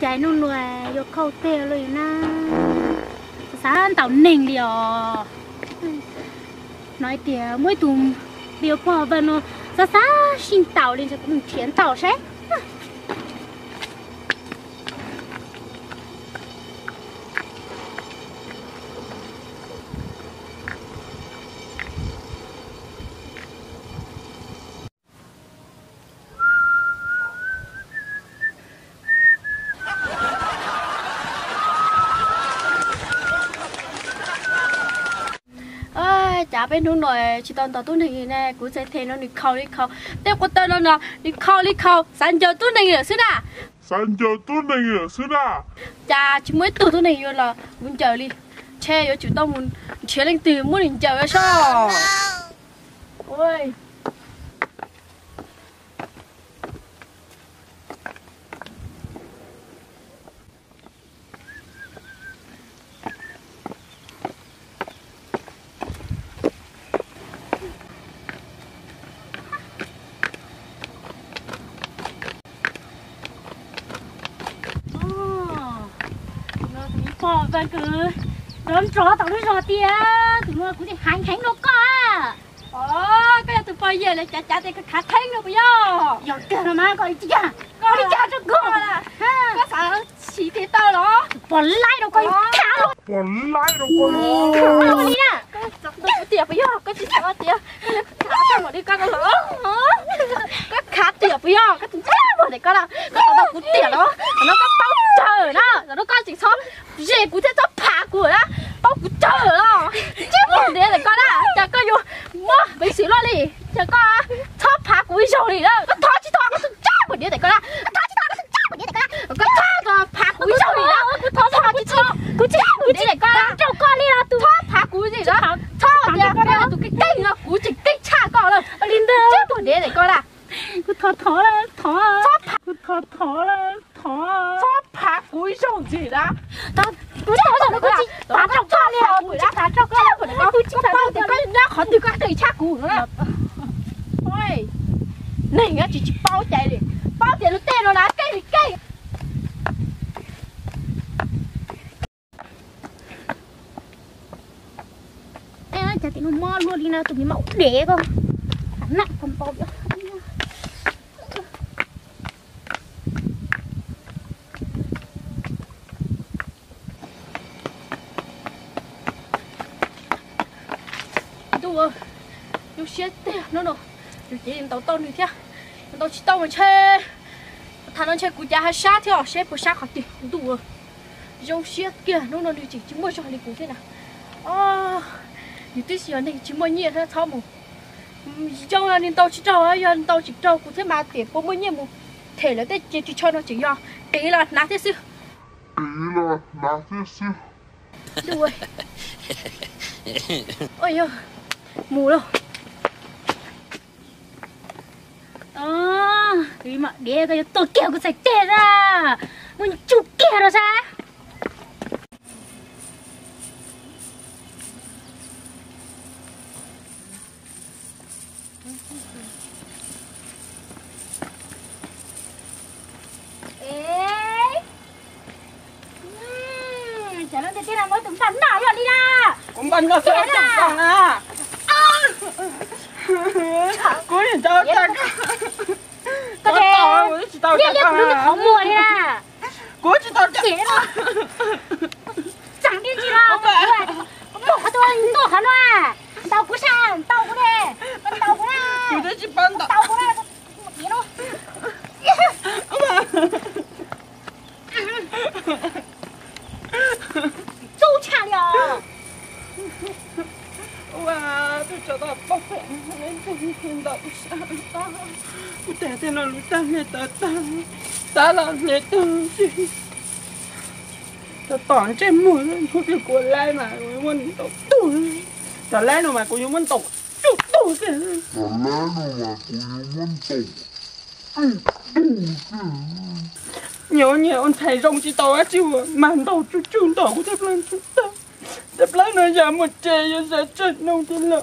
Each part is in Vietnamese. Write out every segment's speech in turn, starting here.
chạy nó nuôi vô khâu tiêu rồi na. Sáng tàu nền đi nói tiền mỗi tùm điều bỏ vào nó ra sáng xin tàu lên cho cũng thiến tàu sẽ bên đúng rồi chỉ toàn tao tu này nè cú sẽ thế nó đi khâu đi khâu tiếp qua tên nó nè đi khâu đi khâu sáng giờ tu này rồi xí à sáng giờ tu này rồi xí à chả chỉ mới tu tu này rồi là muốn chờ đi che rồi chủ tao muốn chế lên từ muốn định chờ sao ôi bỏ và cứ đón chó tao nó rò tia tụi nó cũng thì hành hành nó có. Ờ cái tụi bây giờ là chả chả thì khát thanh nó bây giờ giờ kia nó mà coi đi chả coi đi chả cho cô. là có sao chỉ thế tao đó. Bỏ lại đâu coi khá luôn. Bỏ lại đâu coi khá luôn đi nè cái tiệp bây giờ cái chỉ sao tiệp cái khá tao mà đi coi cái lỡ cái khá tiệp bây giờ cái tụi mà để coi là cái tao tao cũng tiệp đó nó có bao trời đó nó có chỉ số gì cũng thế cho phá của đó bao cũng chờ đó chứ không để để coi đó chả có vô mua bị xỉu lo đi chả có cho phá của rồi đi đó có thọ chỉ thọ có thằng cha của để để coi đó thọ chỉ thọ có thằng cha của để để coi đó có thọ cho phá của rồi đi đó thọ thọ chỉ thọ của cha của để để coi đó cho con đi là tu thọ phá của gì đó thọ để coi đó tụi cái cây nó của chỉ cây cha coi rồi linh đó chứ của để để coi đó 佢陀陀啦，陀啊！佢陀陀啦，陀啊！拍鬼上去啦！但我我就嗰支打中咗咧，回啦打中咗咧，佢哋讲佢包条跟一肯条跟对叉股啦。喂，你而家直接包仔嚟，包仔都掟落嗱鸡鸡。哎，就点么luôn đi nào, tụi mình mẫu đẻ con, nặng con bao đùa yêu chết tè nó nó yêu chỉ tàu tàu nữa thia tàu chỉ tàu mà chơi thằng nó chơi cú cha hay sát theo xếp của sát học tiền đùa yêu chết kia nó nó điều chỉ chỉ mua cho đi cú thế nào? À như tí xíu này chỉ mua nhẹ thôi sao mà. Trong là nên tàu chỉ trâu ấy giờ tàu chỉ trâu cú thế mà tiền có mua nhẹ một thể là tết chỉ cho nó chỉ do. Tí là nát thế sư tí là nát thế sư đùa ôi ơi mù đâu. À cái mà đĩa cái tôi kéo cái sạch tê ra. Muốn chụp kéo rồi sao chả nó thế nào mới tụi tắm nào rồi đi ra. Cũng bắn nó sẽ chẳng à 滚你刀大哥！大哥，我就知道。你你不是偷？长点劲啦，不快！Ta nghe ta ta Ta làm nghe ta Ta tỏn trên mũi lên Cô kêu lai mà Cô muốn tộc tù Ta lai nào mà cô muốn tộc Tù tù kìa Ta lai nào mà cô muốn tộc Nhớ nhớ ông thầy rong chỉ tao á Màn đầu chú chú tao của thép lên chúng ta Thép lên nó giảm một chè Yo sẽ chết nông thiên lợi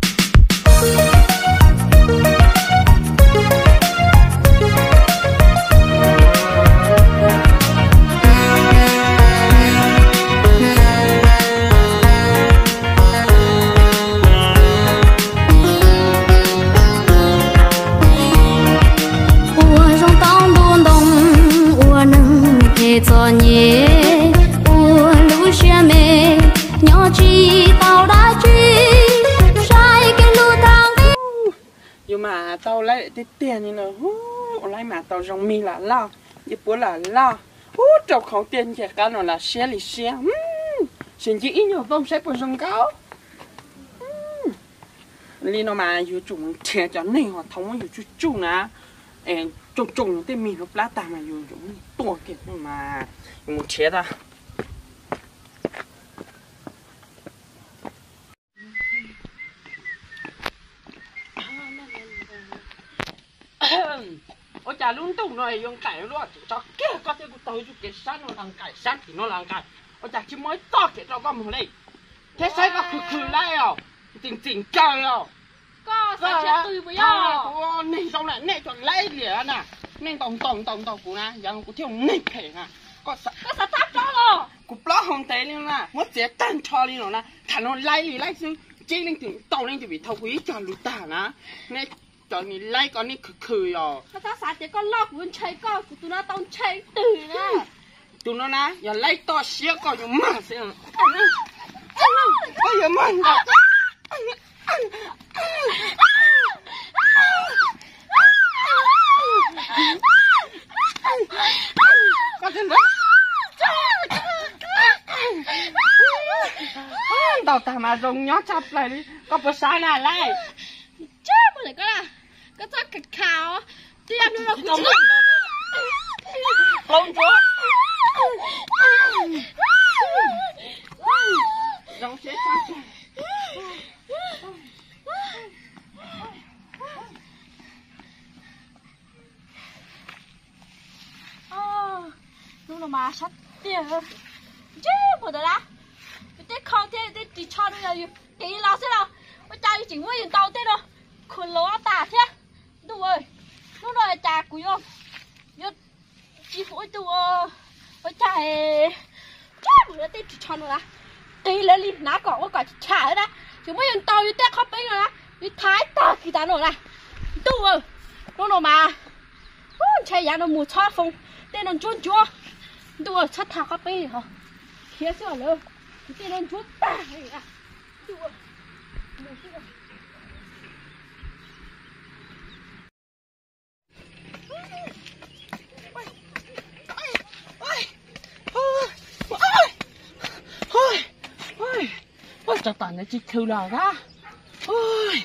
Yêu mà tao lấy để tiền như là, hú lấy mà tao rong mi là lo như bữa là lo. Hú trâu khẩu tiền chả cá nó là xe lì xe xin chỉ ít nhiều vong sẽ bữa rong cao li nó mà yêu chung trẻ cho nên họ thống yêu chú chú nè. Em chung chung cái mì nó lá ta mà yêu chung to cái mà một trẻ ta. dân ở chả lung tung nói dùng cái luôn cho. Kia có thể tao dùng cái sắn nó làm cái sắn thì nó làm cái ở chả chỉ mới to cái đó có một lấy. Thế sai có khử khử lại à? Tình chơi à? có sao chết tôi bây giờ? Này xong này này chọn lấy liền nè. Này tổng tổng tổng tổng nè giờ cũng thiếu này phải nè. Có sao có sao tắt đó rồi cũng lo không thấy nữa nè. Mất chế tan cho đi rồi nè. Thằng nó lấy lấy xuống. Chỉ nên tưởng tàu nên chỉ bị thâu quý cho lụt tả nè cho ni lấy con ni khử khử rồi ta sao thì con lóc vun chơi con của tụi nó tông chơi từ nè tụi nó nè giờ lấy to xíu con dùng mà xíu anh, giờ anh, đã tao ta mà anh, nhó chắp lại đi có bữa sáng nào lại nào á? Chị em nhưng mà cũng chưa không chưa Don't shit, don't shit. nó mà sắt tiền chứ bộ đó lá cái con thế cái chỉ cho nó là cái lao thế nào? Bây giờ chỉ muốn dùng tàu thế đâu khốn lố ta thế. Đúng rồi nó nói chả quý không? Nhất chi phối tu ờ, với trà chắc nữa tê cho nó tê lên đi ná cỏ có cả trà nữa á, chúng mấy yên tao như tê khóc bấy á, như thái ta khi ta nổi này tu ờ nó nó mà. Chạy giá nó mù cho phong, tên nó chuôn chúa. Tu ờ chất thảo khóc bấy hả khía sửa lơ. Tên nó chôn ta tu ờ nó chỉ thiếu lò ra ôi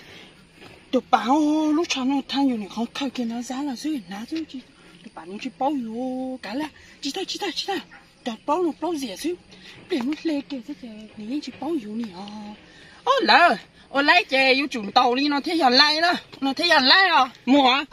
tụi bảo lúc cho nó thang dùng này không khai kia nó giá là gì ná chứ. Chị tụi bảo nó chỉ bao nhiêu cả là chỉ ta chỉ ta chỉ ta tụi bao nó bao gì chứ để nó lê cái thế chứ này chỉ bao nhiêu này à. Ô lỡ ô lấy chè yêu chủ tàu đi, nó thấy hiện lại đó. Nó thấy hiện lại à. Mua